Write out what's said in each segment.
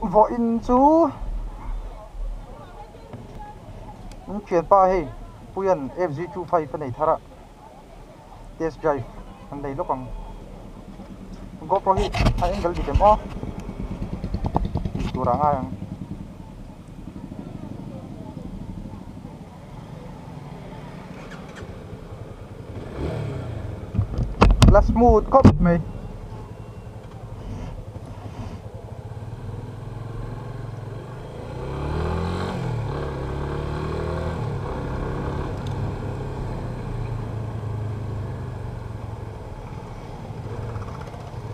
vội in chú chuyển pa hey puyan FZ25 pa nei thara test drive an lúc lokang GoPro hi gần angle ditem o turanga yang Last mood cop mate.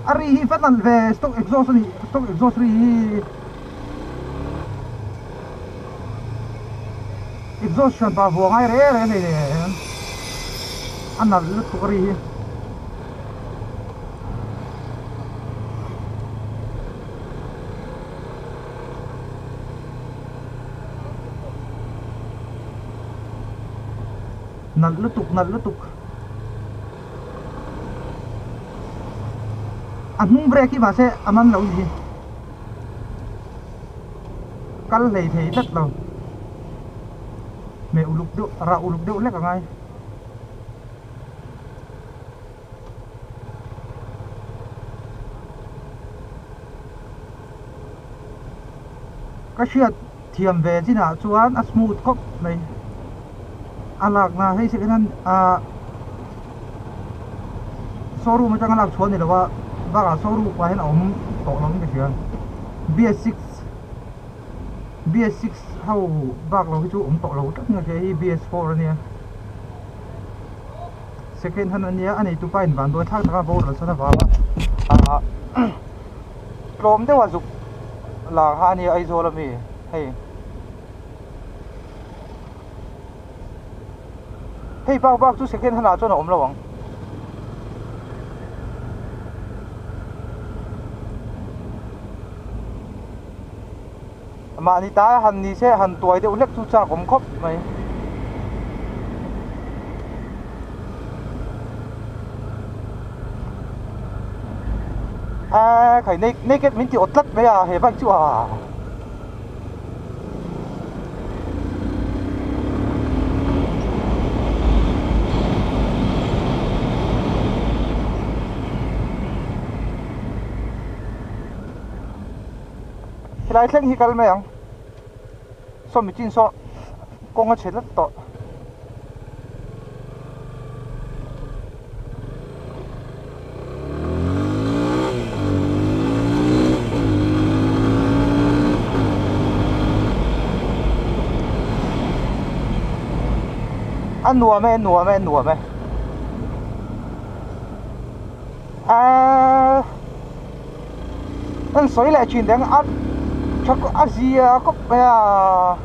الريهي فضلا في ستوك اكزوست ستوك اكزوست ريهي اكزوست شان بافو غير غير غير غير عندنا لتكو ريهي نلتك نلتك hung brake ki sẽ anh ăn lâu gì? Kal lei thei tat lo me uluk du ra uluk du ka ngai ka shiat thiam ve chứ nào chuan a smooth cop này. Alak na hei se kan a showroom atang alak chuan ni lawa baka showroom pa hen om to lom ke hian BS6 BS6 hau bak lo chu om to lo tak nga ke BS4 ania second hand ania ani tu pa in đôi do thak thak bo lo sana ba a lom de wa zuk la ha ni ai zo la mi hey hey bak bak chú second hand a chu na om lo mà đi ta hẳn đi sẽ hẳn tuổi đều lắc chú cha cũng khóc mày. À khởi nay nay cái mình chỉ tắt bây giờ à hệ bác chú à. Lại thlen hi kal ang. So mi chin so. Kong a chelat to. Ăn nùa mẹ nùa mẹ nùa mẹ à ăn soi lại chuyện đang ăn chắc có áp gì à? Có bé à?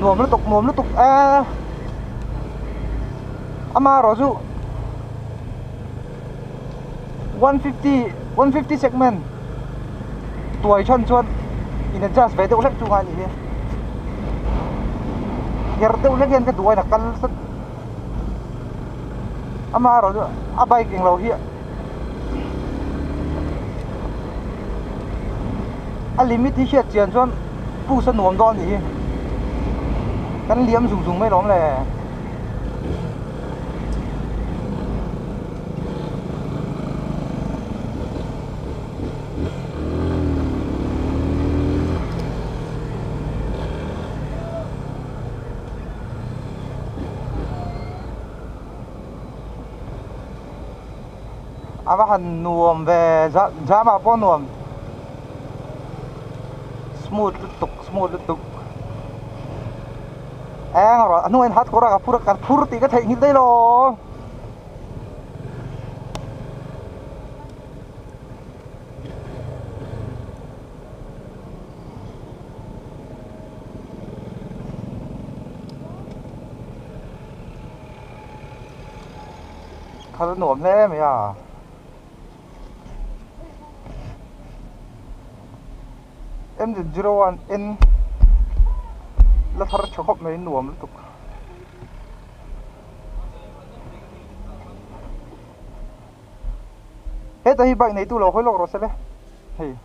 Mồm nó tục mồm nó tục. À, à ama rồi 150 150 segment tuổi chân chuan in adjust về đâu lek chu ngani hi ger đâu lek gen cái tuổi là kal sat ama rồi a bike king lo hi a limit hi hiat chian chuan pu sa nuam don ni hi kan liam zung zung mai lom einfach an nuam ve jama po nuam smooth lutuk smooth lutuk ang ro anu en hat kora kapura kar purti ka thai ngidai lo 가는 놈 없 네, 야. MZ01 N 라사르 초콜 메인 웜을 뚝. 에, 다 히박 네이 뚫어 홀로 그러세래? 헤이.